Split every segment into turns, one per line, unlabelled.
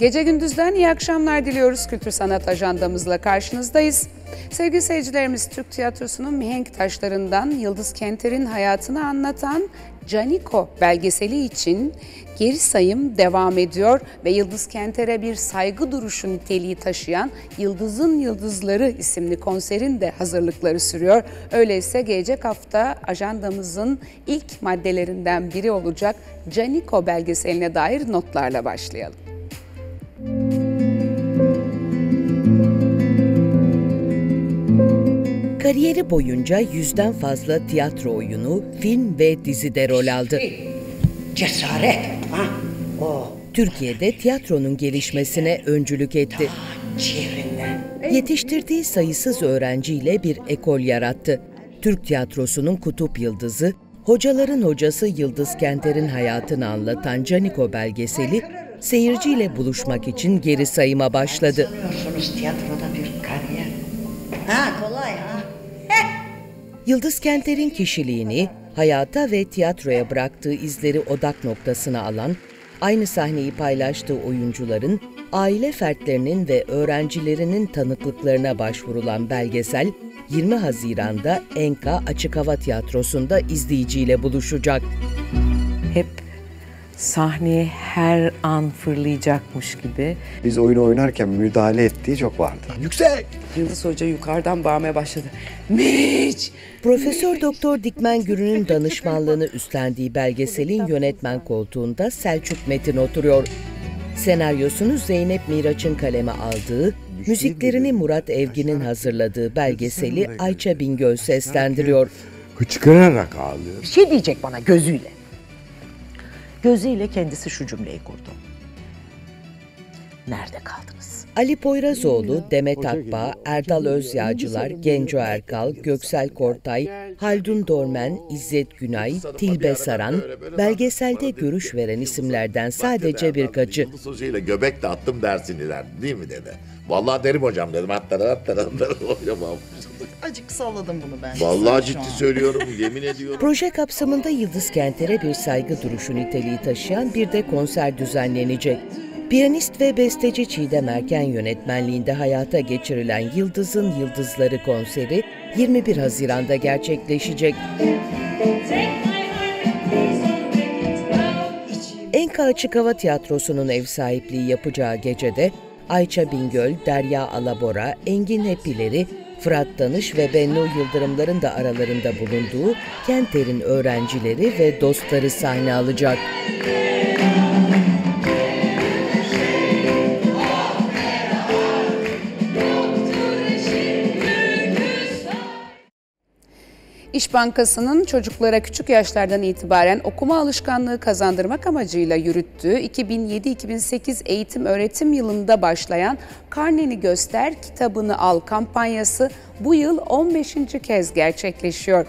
Gece gündüzden iyi akşamlar diliyoruz. Kültür sanat ajandamızla karşınızdayız. Sevgili seyircilerimiz Türk tiyatrosunun mihenk taşlarından Yıldız Kenter'in hayatını anlatan Caniko belgeseli için geri sayım devam ediyor ve Yıldız Kenter'e bir saygı duruşu niteliği taşıyan Yıldız'ın Yıldızları isimli konserin de hazırlıkları sürüyor. Öyleyse gelecek hafta ajandamızın ilk maddelerinden biri olacak Caniko belgeseline dair notlarla başlayalım.
Kariyeri boyunca yüzden fazla tiyatro oyunu, film ve dizide rol aldı.
Cesaret. Ha? O
Türkiye'de tiyatronun gelişmesine öncülük etti. Yetiştirdiği sayısız öğrenciyle bir ekol yarattı. Türk tiyatrosunun kutup yıldızı, hocaların hocası Yıldız Kenter'in hayatını anlatan Caniko belgeseli, seyirciyle buluşmak için geri sayıma başladı.
Tiyatroda bir kariyer. Ha kolay ha.
Yıldız Kenter'in kişiliğini, hayata ve tiyatroya bıraktığı izleri odak noktasına alan, aynı sahneyi paylaştığı oyuncuların, aile fertlerinin ve öğrencilerinin tanıklıklarına başvurulan belgesel, 20 Haziran'da Enka Açık Hava Tiyatrosu'nda izleyiciyle buluşacak.
Sahneye her an fırlayacakmış gibi.
Biz oyunu oynarken müdahale ettiği çok vardı. Yüksek!
Yıldız Hoca yukarıdan bağırmaya başladı. Meriç!
Profesör Doktor Dikmen Gürü'nün danışmanlığını üstlendiği belgeselin yönetmen koltuğunda Selçuk Metin oturuyor. Senaryosunu Zeynep Miraç'ın kaleme aldığı, müziklerini Murat Evgin'in hazırladığı belgeseli Ayça Bingöl seslendiriyor.
Hıçkırarak ağlıyor.
Bir şey diyecek bana gözüyle. Gözüyle kendisi şu cümleyi kurdu. Nerede kaldınız?
Ali Poyrazoğlu, Demet Akbağ, Erdal Özyağcılar, Genco Erkal, Göksel Kortay, Haldun Dormen, İzzet Günay, Tilbe Saran, belgeselde görüş veren isimlerden sadece birkaçı.
İle göbek de attım dersini der. Değil mi dede? Vallahi derim hocam dedim. Hatta hatta hatta hocam
Acık salladım bunu ben.
Vallahi ciddi söylüyorum. Yemin ediyorum.
Proje kapsamında Yıldız Kenter'e bir saygı duruşu niteliği taşıyan bir de konser düzenlenecek. Piyanist ve besteci Çiğdem Erken yönetmenliğinde hayata geçirilen Yıldız'ın Yıldızları konseri 21 Haziran'da gerçekleşecek. Enka Açık Hava Tiyatrosu'nun ev sahipliği yapacağı gecede Ayça Bingöl, Derya Alabora, Engin Hepileri, Fırat Danış ve Bennu Yıldırımların da aralarında bulunduğu Kenter'in öğrencileri ve dostları sahne alacak.
İş Bankası'nın çocuklara küçük yaşlardan itibaren okuma alışkanlığı kazandırmak amacıyla yürüttüğü 2007-2008 eğitim öğretim yılında başlayan Karneni Göster Kitabını Al kampanyası bu yıl 15. kez gerçekleşiyor.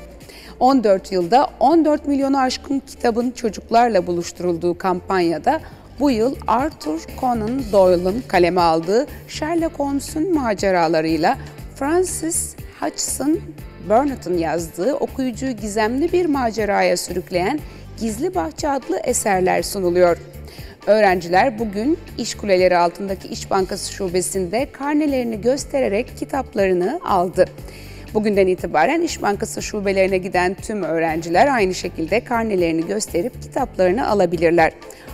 14 yılda 14 milyonu aşkın kitabın çocuklarla buluşturulduğu kampanyada bu yıl Arthur Conan Doyle'ın kaleme aldığı Sherlock Holmes'un maceralarıyla Francis Hodgson Burnett'ın yazdığı okuyucuyu gizemli bir maceraya sürükleyen Gizli Bahçe adlı eserler sunuluyor. Öğrenciler bugün İş Kuleleri altındaki İş Bankası şubesinde karnelerini göstererek kitaplarını aldı. Bugünden itibaren İş Bankası şubelerine giden tüm öğrenciler aynı şekilde karnelerini gösterip kitaplarını alabilirler.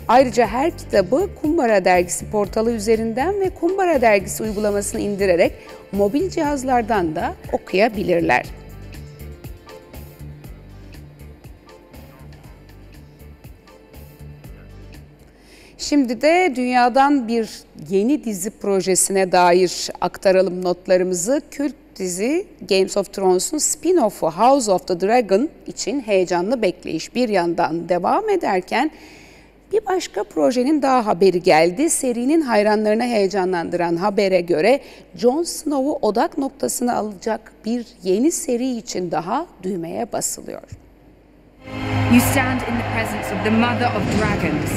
Ayrıca her kitabı Kumbara Dergisi portalı üzerinden ve Kumbara Dergisi uygulamasını indirerek mobil cihazlardan da okuyabilirler. Şimdi de dünyadan bir yeni dizi projesine dair aktaralım notlarımızı. Kült dizi Games of Thrones'un spin-off'u House of the Dragon için heyecanlı bekleyiş bir yandan devam ederken bir başka projenin daha haberi geldi. Serinin hayranlarını heyecanlandıran habere göre Jon Snow'u odak noktasına alacak bir yeni seri için daha düğmeye basılıyor.
You stand in the presence of the mother of dragons.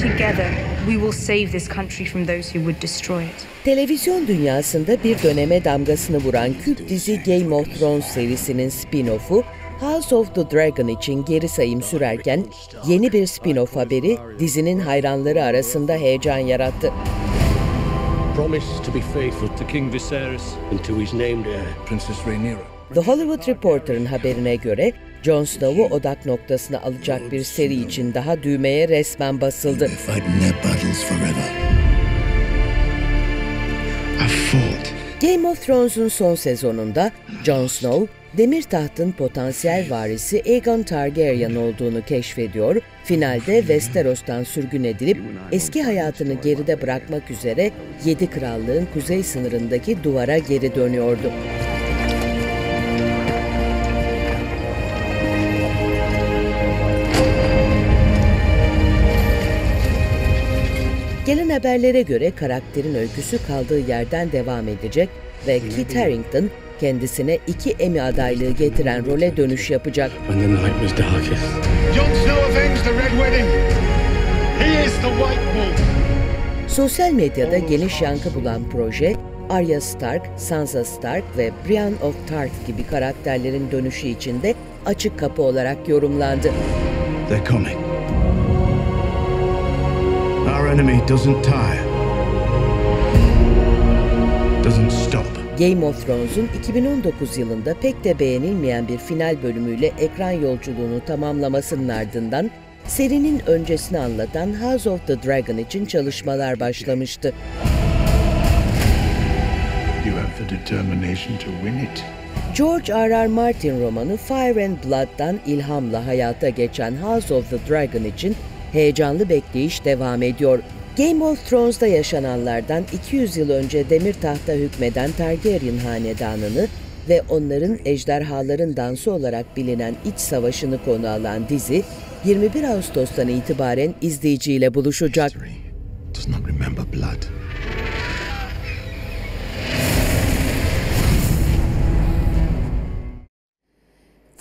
Together, we will save this country from those who would destroy it.
Televizyon dünyasında bir döneme damgasını vuran kült dizi Game of Thrones serisinin spin-off'u House of the Dragon için geri sayım sürerken yeni bir spin-off haberi dizinin hayranları arasında heyecan yarattı.
Promise to be faithful to King Viserys and to his named heir, Princess Rhaenyra.
The Hollywood Reporter'ın haberine göre Jon Snow'u odak noktasına alacak bir seri için daha düğmeye resmen basıldı. Game of Thrones'un son sezonunda Jon Snow, Demir Taht'ın potansiyel varisi Aegon Targaryen olduğunu keşfediyor, finalde Westeros'tan sürgün edilip eski hayatını geride bırakmak üzere Yedi Krallığın kuzey sınırındaki duvara geri dönüyordu. Gelen haberlere göre karakterin öyküsü kaldığı yerden devam edecek ve Kit Harington kendisine iki Emmy adaylığı getiren role dönüş yapacak. Sosyal medyada geniş yankı bulan proje, Arya Stark, Sansa Stark ve Brienne of Tarth gibi karakterlerin dönüşü için de açık kapı olarak yorumlandı.
They're coming. Enemy doesn't tire. Doesn't stop.
Game of Thrones'un 2019 yılında pek de beğenilmeyen bir final bölümüyle ekran yolculuğunu tamamlamasının ardından serinin öncesini anlatan House of the Dragon için çalışmalar başlamıştı.
You have the determination to win it.
George R. R. Martin romanı Fire and Blood'dan ilhamla hayata geçen House of the Dragon için heyecanlı bekleyiş devam ediyor. Game of Thrones'da yaşananlardan 200 yıl önce demir tahta hükmeden Targaryen hanedanını ve onların ejderhaların dansı olarak bilinen iç savaşını konu alan dizi 21 Ağustos'tan itibaren izleyiciyle buluşacak.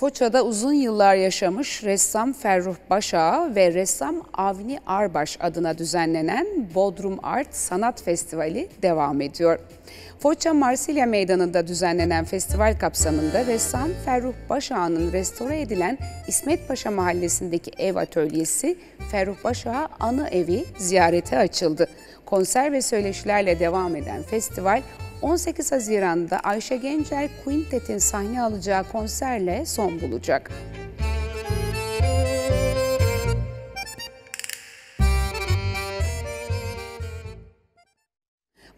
Foça'da uzun yıllar yaşamış ressam Ferruh Başağa ve ressam Avni Arbaş adına düzenlenen Bodrum Art Sanat Festivali devam ediyor. Foça Marsilya Meydanı'nda düzenlenen festival kapsamında ressam Ferruh Başağ'ın restore edilen İsmet Paşa Mahallesi'ndeki ev atölyesi Ferruh Başağa Anı Evi ziyarete açıldı. Konser ve söyleşilerle devam eden festival 18 Haziran'da Ayşe Gencer Quintet'in sahne alacağı konserle son bulacak.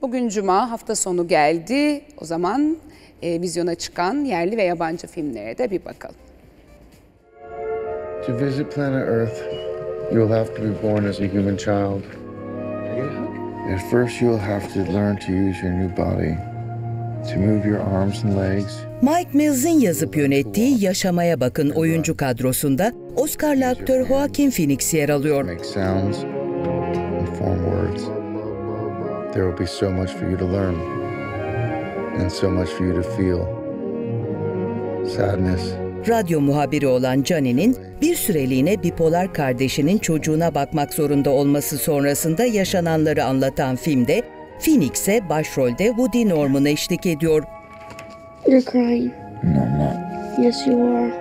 Bugün Cuma hafta sonu geldi. O zaman e, vizyona çıkan yerli ve yabancı filmlere de bir bakalım.
To visit planet Earth, you'll have to be born as a human child. At first, you'll have to learn to use your new body, to move your arms and legs.
Mike Mills'in yazıp yönettiği Yaşamaya Bakın oyuncu kadrosunda Oscar'lı aktör Joaquin Phoenix yer alıyor.
Make sounds and form words. There will be so much for you to learn, and so much for you to feel. Sadness,
Radyo muhabiri olan Johnny'nin bir süreliğine bipolar kardeşinin çocuğuna bakmak zorunda olması sonrasında yaşananları anlatan filmde Phoenix'e başrolde Woody Norman eşlik ediyor.
You're crying.
no, I'm not.
Yes, you are.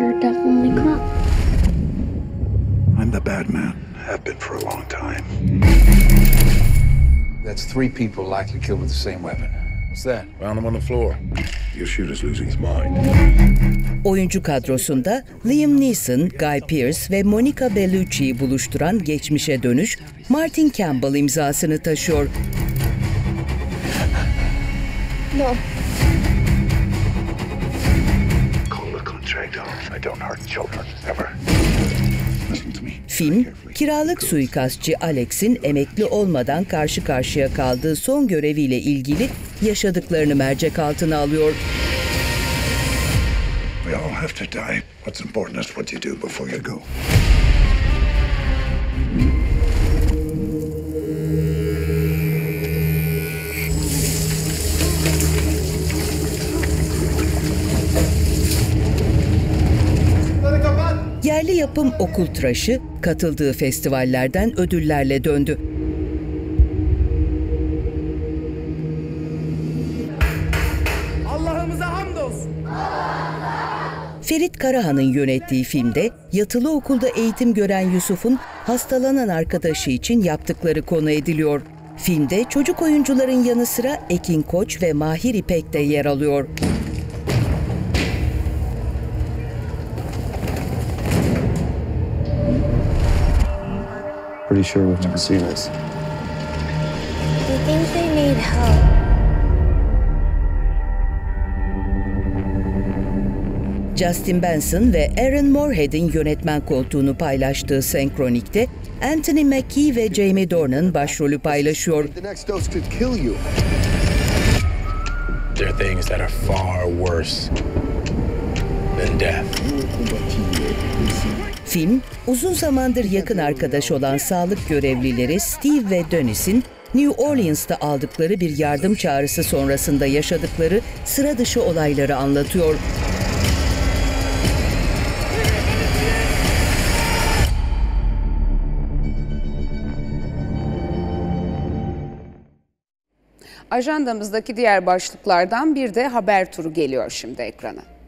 You're definitely crying.
I'm the bad man. Have been for a long time.
That's three people likely killed with the same weapon. What's that?
Found him on the floor. Your shooter's losing his mind.
Oyuncu kadrosunda Liam Neeson, Guy Pearce ve Monica Bellucci'yi buluşturan geçmişe dönüş Martin Campbell imzasını taşıyor.
No.
Call the contract off. I don't hurt children, ever.
Film, kiralık suikastçı Alex'in emekli olmadan karşı karşıya kaldığı son göreviyle ilgili yaşadıklarını mercek altına alıyor.
We all have to die. What's important is what you do before you go.
Yapım okul tıraşı katıldığı festivallerden ödüllerle döndü.
Allah'ımıza hamdolsun.
Ferit Karahan'ın yönettiği filmde yatılı okulda eğitim gören Yusuf'un hastalanan arkadaşı için yaptıkları konu ediliyor. Filmde çocuk oyuncuların yanı sıra Ekin Koç ve Mahir İpek de yer alıyor.
Pretty sure we've never seen this.
He thinks they need help.
Justin Benson ve Aaron Moorhead'in yönetmen koltuğunu paylaştığı senkronikte Anthony Mackie ve Jamie Dornan başrolü paylaşıyor.
There are things that are far worse death.
Film, uzun zamandır yakın arkadaş olan sağlık görevlileri Steve ve Dennis'in New Orleans'ta aldıkları bir yardım çağrısı sonrasında yaşadıkları sıra dışı olayları anlatıyor.
Ajandamızdaki diğer başlıklardan bir de haber turu geliyor şimdi ekrana.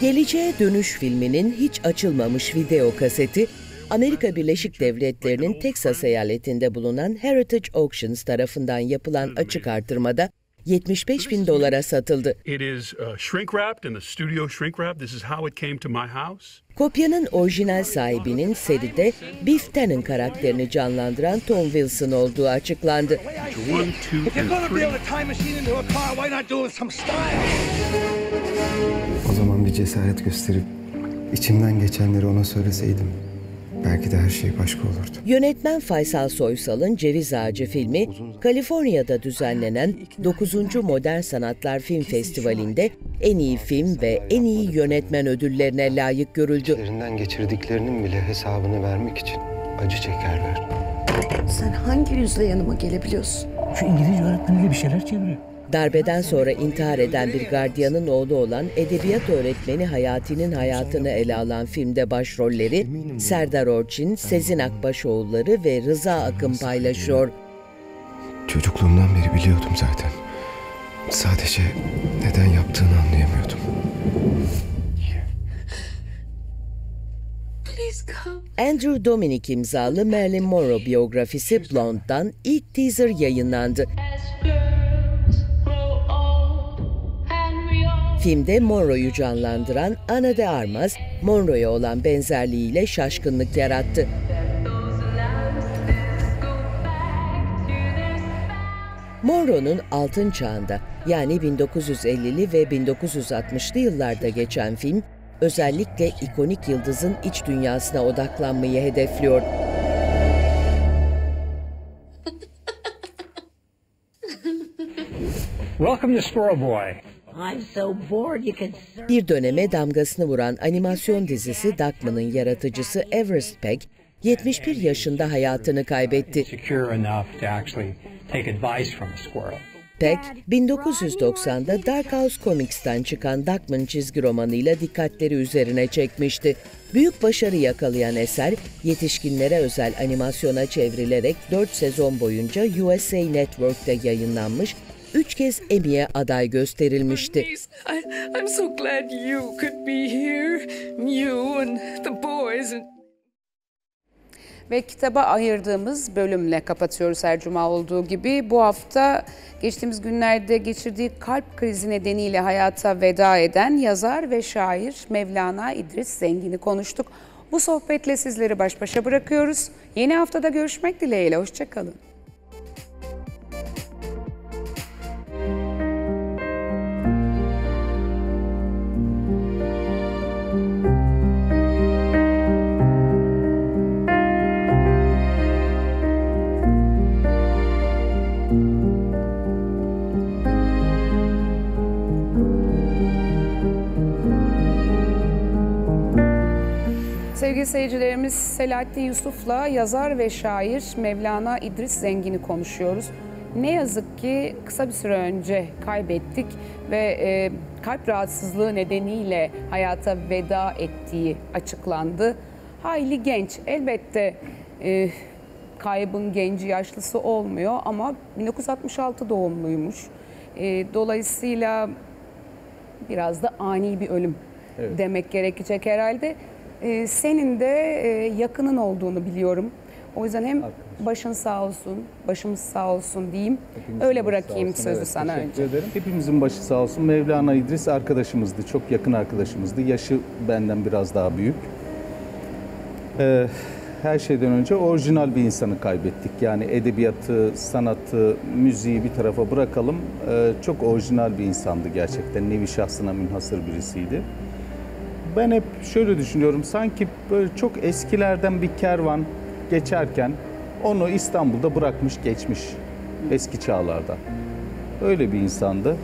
Geleceğe Dönüş filminin hiç açılmamış video kaseti, Amerika Birleşik Devletleri'nin Texas eyaletinde bulunan Heritage Auctions tarafından yapılan açık artırmada 75 bin dolara satıldı.
Uh.
Kopyanın orijinal sahibinin seride Biff Tannen karakterini canlandıran Tom Wilson olduğu açıklandı.
One, two,
O zaman bir cesaret gösterip içimden geçenleri ona söyleseydim belki de her şey başka olurdu.
Yönetmen Faysal Soysal'ın Ceviz Ağacı filmi, Kaliforniya'da düzenlenen 9. Modern Sanatlar Film Festivali'nde en iyi film ve en iyi yönetmen ödüllerine layık görüldü.
İçlerinden geçirdiklerinin bile hesabını vermek için acı çekerler.
Sen hangi yüzle yanıma gelebiliyorsun?
Şu İngilizce öğretmeniyle bir şeyler çeviriyor.
Darbeden sonra intihar eden bir gardiyanın oğlu olan edebiyat öğretmeni Hayati'nin hayatını ele alan filmde başrolleri Serdar Orçin, Sezin Akbaşoğulları ve Rıza Akın paylaşıyor.
Çocukluğumdan beri biliyordum zaten. Sadece neden yaptığını anlayamıyordum.
Andrew Dominic imzalı Marilyn Monroe biyografisi Blonde'dan ilk teaser yayınlandı. Filmde Monroe'yu canlandıran Ana de Armas, Monroe'ya olan benzerliğiyle şaşkınlık yarattı. Monroe'nun altın çağında yani 1950'li ve 1960'lı yıllarda geçen film, özellikle ikonik yıldızın iç dünyasına odaklanmayı hedefliyor.
Welcome to Squirrel Boy.
I'm so bored you can
Bir döneme damgasını vuran animasyon dizisi Duckman'ın yaratıcısı Everest Peck, 71 yaşında hayatını kaybetti.
Secure enough to actually take advice from a squirrel.
Peck, 1990'da Dark House Comics'ten çıkan Duckman çizgi romanıyla dikkatleri üzerine çekmişti. Büyük başarı yakalayan eser, yetişkinlere özel animasyona çevrilerek 4 sezon boyunca USA Network'te yayınlanmış, 3 kez Emmy'ye aday gösterilmişti.
Ve kitaba ayırdığımız bölümle kapatıyoruz her cuma olduğu gibi. Bu hafta geçtiğimiz günlerde geçirdiği kalp krizi nedeniyle hayata veda eden yazar ve şair Mevlana İdris Zengin'i konuştuk. Bu sohbetle sizleri baş başa bırakıyoruz. Yeni haftada görüşmek dileğiyle. Hoşçakalın. Seyircilerimiz Selahattin Yusuf'la yazar ve şair Mevlana İdris Zengin'i konuşuyoruz. Ne yazık ki kısa bir süre önce kaybettik ve e, kalp rahatsızlığı nedeniyle hayata veda ettiği açıklandı. Hayli genç elbette e, kaybın genci yaşlısı olmuyor ama 1966 doğumluymuş. E, dolayısıyla biraz da ani bir ölüm
Evet.
demek gerekecek herhalde. E, senin de e, yakının olduğunu biliyorum. O yüzden hem başın sağ olsun, başımız sağ olsun diyeyim.
Hepimizin
Öyle bırakayım
olsun.
sözü
Evet,
sana önce.
ederim. Hepimizin başı sağ olsun. Mevlana İdris arkadaşımızdı. Çok yakın arkadaşımızdı. Yaşı benden biraz daha büyük. Ee, her şeyden önce orijinal bir insanı kaybettik. Yani edebiyatı, sanatı, müziği bir tarafa bırakalım. Ee, çok orijinal bir insandı gerçekten. Nevi şahsına münhasır birisiydi. Ben hep şöyle düşünüyorum. Sanki böyle çok eskilerden bir kervan geçerken onu İstanbul'da bırakmış geçmiş eski çağlarda. Öyle bir insandı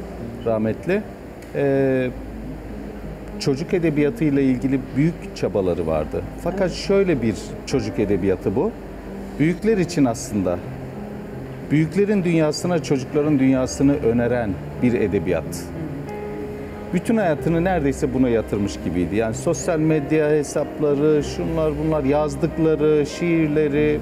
rahmetli. Ee, çocuk edebiyatı ile ilgili büyük çabaları vardı. Fakat şöyle bir çocuk edebiyatı bu. Büyükler için aslında büyüklerin dünyasına çocukların dünyasını öneren bir edebiyat. Bütün hayatını neredeyse buna yatırmış gibiydi. Yani sosyal medya hesapları, şunlar bunlar, yazdıkları, şiirleri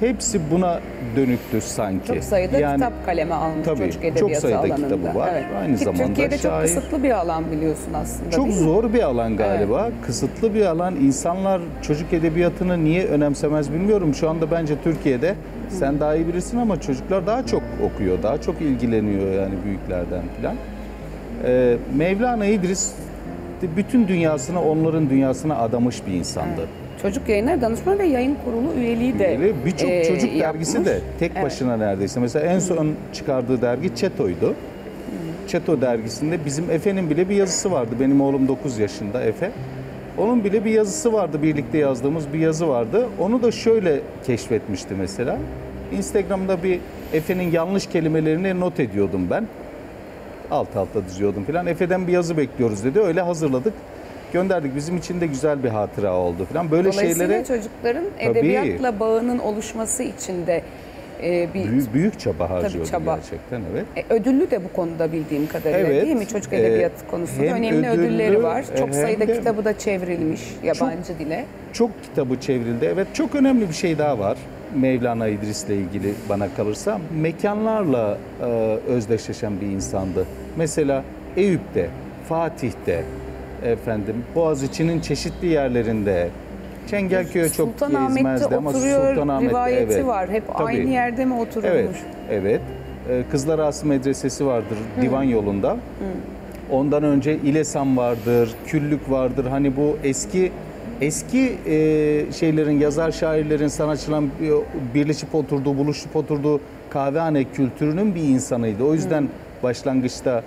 hepsi buna dönüktü sanki.
Çok sayıda kitap kaleme almış
Tabii,
çocuk
çok
edebiyatı
sayıda
alanında.
kitabı var. Aynı
Ki
zamanda
Türkiye'de çok
şair.
kısıtlı bir alan biliyorsun aslında
Çok zor bir alan galiba. Kısıtlı bir alan. İnsanlar çocuk edebiyatını niye önemsemez bilmiyorum. Şu anda bence Türkiye'de sen daha iyi bilirsin ama çocuklar daha çok okuyor, daha çok ilgileniyor yani büyüklerden falan. Ee, Mevlana İdris bütün dünyasını onların dünyasına adamış bir insandı.
Çocuk Yayınları Danışma ve Yayın Kurulu üyeliği de.
Birçok
e,
çocuk dergisi
yapmış.
de tek
Evet.
başına neredeyse. Mesela en son çıkardığı dergi Çeto'ydu. Çeto dergisinde bizim Efe'nin bile bir yazısı vardı. Benim oğlum 9 yaşında Efe. Onun bile bir yazısı vardı. Birlikte yazdığımız bir yazı vardı. Onu da şöyle keşfetmişti mesela. Instagram'da bir Efe'nin yanlış kelimelerini not ediyordum ben. Alt alta diziyordum falan. Efe'den bir yazı bekliyoruz dedi. Öyle hazırladık. Gönderdik. Bizim için de güzel bir hatıra oldu falan. Böyle şeylere
çocukların
Tabii.
edebiyatla bağının oluşması için de e, bir
büyük, büyük çaba harcıyordu
çaba.
gerçekten evet.
E, ödüllü de bu konuda bildiğim kadarıyla
Evet.
değil mi? Çocuk
Ee,
edebiyatı konusunda önemli
ödüllü,
ödülleri var. Çok
hem
sayıda
de-
kitabı da çevrilmiş yabancı dile.
Çok kitabı çevrildi. Evet çok önemli bir şey daha var. Mevlana İdris'le ilgili bana kalırsa mekanlarla e, özdeşleşen bir insandı. Mesela Eyüp'te, Fatih'te, efendim Boğaziçi'nin çeşitli yerlerinde, Çengelköy'e çok
Sultanahmet'te
gezmezdi ama
oturuyor
Sultanahmet
rivayeti
evet.
var. Hep
Tabii.
aynı yerde mi oturulmuş?
Evet, evet. Ee, Kızlar Arası Medresesi vardır
Hı.
divan yolunda. Ondan önce İlesan vardır, Küllük vardır. Hani bu eski eski e, şeylerin, yazar şairlerin, sanatçıların bir- birleşip oturduğu, buluşup oturduğu kahvehane kültürünün bir insanıydı. O yüzden başlangıçta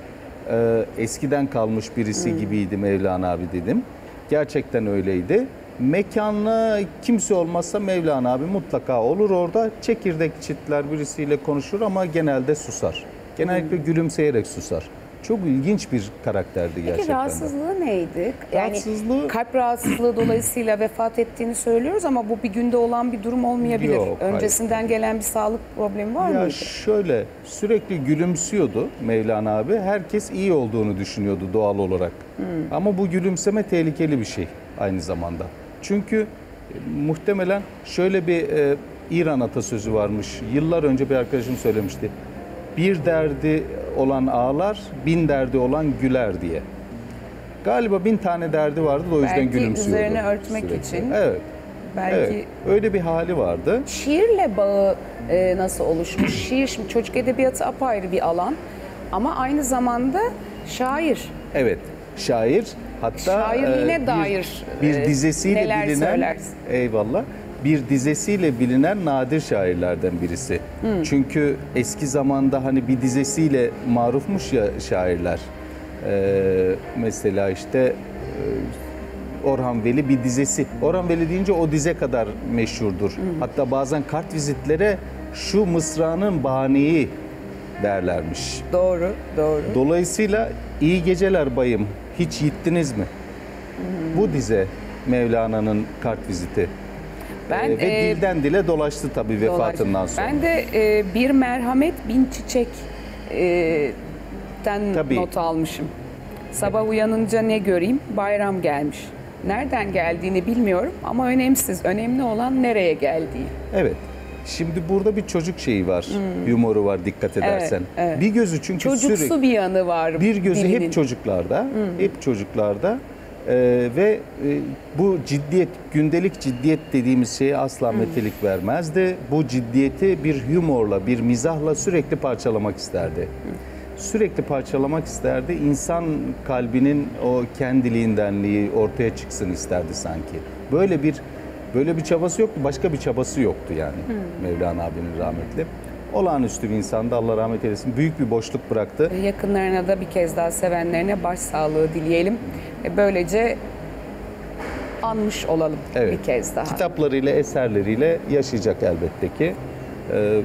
e, eskiden kalmış birisi
Hı.
gibiydi Mevlana abi dedim. Gerçekten öyleydi. Mekanla kimse olmazsa Mevlana abi mutlaka olur orada. Çekirdek çitler birisiyle konuşur ama genelde susar. Genellikle gülümseyerek susar. Çok ilginç bir karakterdi
Peki
gerçekten. de.
rahatsızlığı neydi? Yani
Rahatsızlığı-
kalp rahatsızlığı dolayısıyla vefat ettiğini söylüyoruz ama bu bir günde olan bir durum olmayabilir.
Yok, hayır.
Öncesinden gelen bir sağlık problemi var
Ya
mıydı?
şöyle sürekli gülümsüyordu Mevlana abi. Herkes iyi olduğunu düşünüyordu doğal olarak.
Hmm.
Ama bu gülümseme tehlikeli bir şey aynı zamanda. Çünkü e, muhtemelen şöyle bir e, İran atasözü varmış. Yıllar önce bir arkadaşım söylemişti. Bir derdi olan ağlar, bin derdi olan güler diye. Galiba bin tane derdi vardı da o yüzden
Belki
gülümsüyordu.
üzerine örtmek
sürekli.
için.
Evet.
Belki
Evet, öyle bir hali vardı.
şiirle bağı e, nasıl oluşmuş? Şiir şimdi çocuk edebiyatı apayrı bir alan ama aynı zamanda şair.
Evet, şair. Hatta
Şairliğine
e, bir-
dair,
bir
e,
dizesiyle
neler
bilinen
söylersin?
eyvallah. Bir dizesiyle bilinen nadir şairlerden birisi.
Hmm.
Çünkü eski zamanda hani bir dizesiyle marufmuş ya şairler. Ee, mesela işte e, Orhan Veli bir dizesi. Orhan Veli deyince o dize kadar meşhurdur. Hatta bazen kart vizitlere şu mısranın bahaneyi derlermiş.
Doğru, doğru.
Dolayısıyla iyi geceler bayım. Hiç gittiniz mi? Bu dize Mevlana'nın kart viziti.
Ben,
Ee, ve
e,
dilden dile dolaştı tabii vefatından sonra.
Ben de e, bir merhamet bin çiçek e, den
Tabii.
not almışım. Sabah uyanınca ne göreyim? Bayram gelmiş. Nereden geldiğini bilmiyorum ama önemsiz. Önemli olan nereye geldiği.
Evet. Şimdi burada bir çocuk şeyi var. Humoru var dikkat edersen.
Hmm. evet.
Bir gözü çünkü
Çocuksu
sürekli
bir yanı var.
bir gözü
dilinin.
hep çocuklarda. Hep çocuklarda. Ee, ve e, bu ciddiyet, gündelik ciddiyet dediğimiz şeye asla metelik vermezdi. Bu ciddiyeti bir humorla, bir mizahla sürekli parçalamak isterdi. Sürekli parçalamak isterdi. İnsan kalbinin o kendiliğindenliği ortaya çıksın isterdi sanki. Böyle bir böyle bir çabası yoktu. Başka bir çabası yoktu yani Mevlana abinin rahmetli. Olağanüstü bir insandı. Allah rahmet eylesin. Büyük bir boşluk bıraktı.
Yakınlarına da bir kez daha sevenlerine başsağlığı dileyelim. E, Böylece anmış olalım
Evet.
bir kez daha.
Kitaplarıyla, eserleriyle yaşayacak elbette ki. Ee,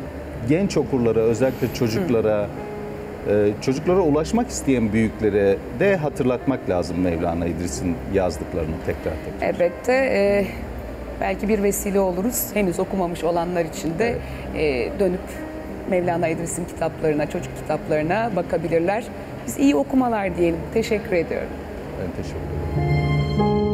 genç okurlara, özellikle çocuklara, e, çocuklara ulaşmak isteyen büyüklere de hatırlatmak lazım Mevlana İdris'in yazdıklarını tekrar tekrar.
Elbette e, belki bir vesile oluruz. Henüz okumamış olanlar için de e, dönüp Mevlana İdris'in kitaplarına, çocuk kitaplarına bakabilirler. Biz iyi okumalar diyelim. Teşekkür ediyorum.
Ben teşekkür ederim.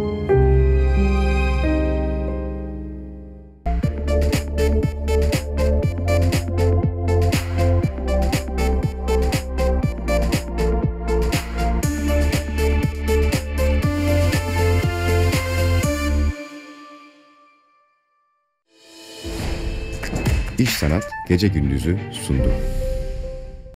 Gece Gündüz'ü sundu.